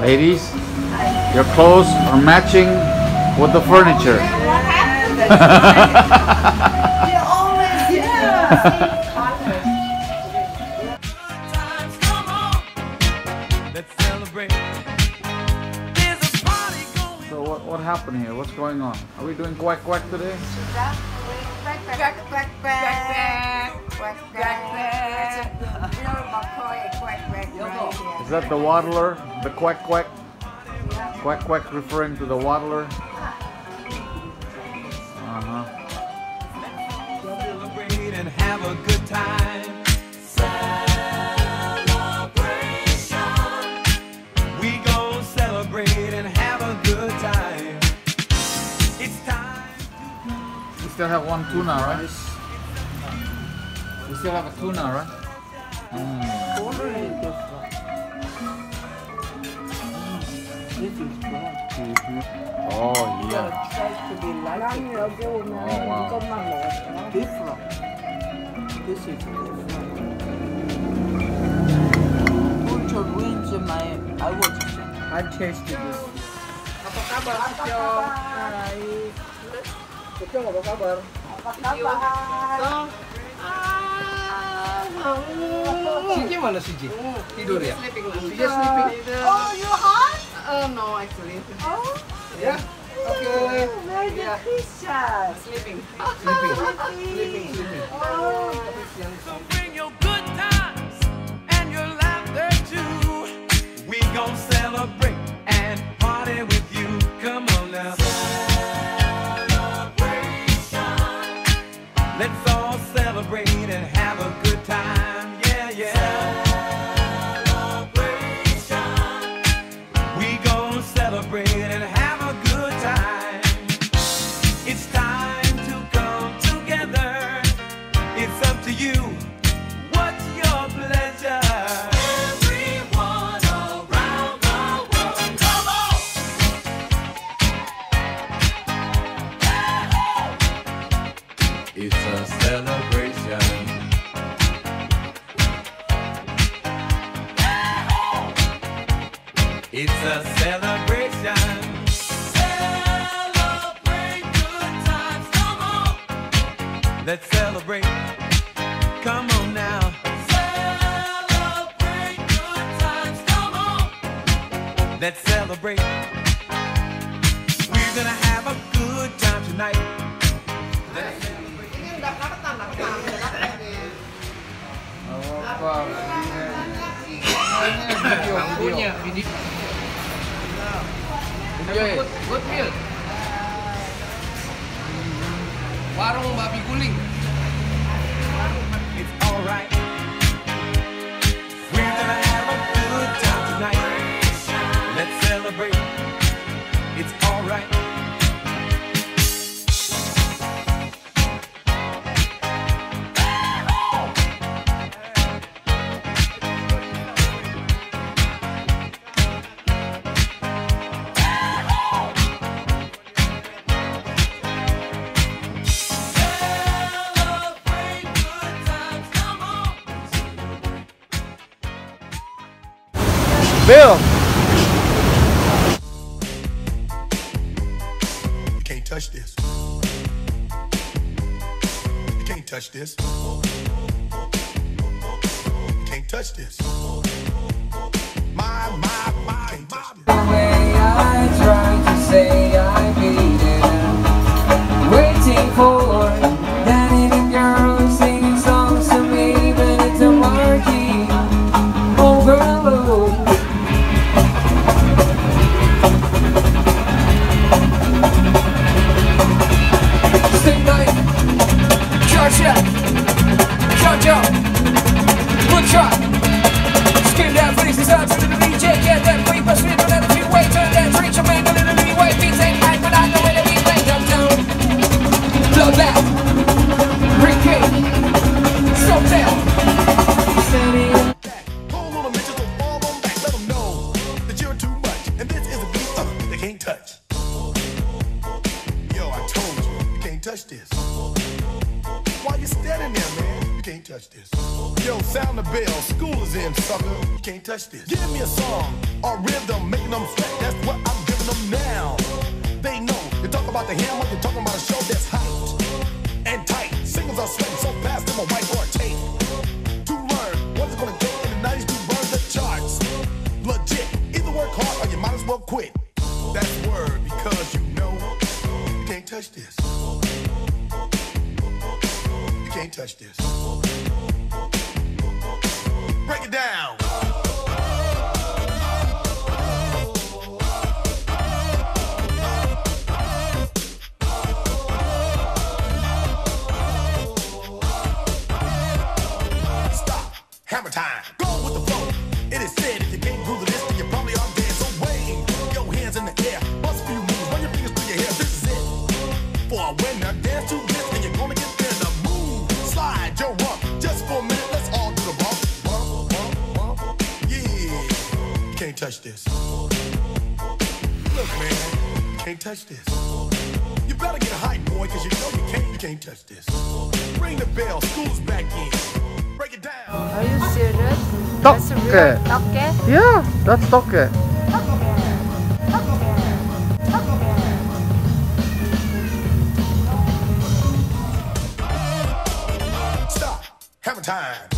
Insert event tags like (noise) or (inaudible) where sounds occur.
Ladies, your clothes are matching with the furniture. (laughs) (laughs) Are we doing quack quack today? Quack, quack, quack, quack, quack, quack. Quack, quack. Is that the waddler? The quack quack? Quack quack referring to the waddler? Uh-huh. celebrate and have a good time. still have one tuna, right? We still have a tuna, right? Mm. Oh yeah. Oh wow. Different. This is different. my I was I tasted this. Sutyo apa kabar? Apa kabar? Siji mana Siji? Tidur ya? Siji sleeping. Oh, you hot? Uh, no actually. Oh, Ya. Oke. Merry Yeah. Christmas. Sleeping. Sleeping. Sleeping. Sleeping. Oh, celebrate and have a good time. Yeah, yeah. Celebration. We gon' celebrate and have a good time. It's time to come together. It's up to you. What's your pleasure? Everyone around the world, come on! It's a celebration. A celebration. Celebrate good times, come on. Let's celebrate. Come on now. Celebrate good times. Come on. Let's celebrate. We're gonna have a good time tonight. Let's celebrate. Apa? Video, video. video. Good meal. Warung babi guling. It's alright. Bill! You can't touch this. You can't touch this. You can't touch this. My, my, my, you can't touch this. The way I try to say I need it Waiting for can't touch. Yo, I told you, you can't touch this. Why you standing there, man? You can't touch this. Yo, sound the bell, school is in, sucker. You can't touch this. Give me a song, a rhythm, making them sweat. That's what I'm giving them now. They know. you're talking about the hammer, you're talking about a show that's hot and tight. Singles are sweating so fast, them a white or tape. To learn what's it gonna take in the 90s to burn the charts. Legit, either work hard or you might as well quit. Touch this. You can't touch this. Break it down. Stop. Hammer time. Go with the flow. It is said can't touch this. Look, man, can't touch this. You better get a hype, boy, cause you know you can't, you can't touch this. Ring the bell, school's back in. Break it down. Are you serious? That's real Tokke? Yeah, that's Tokke. Stop. Have time.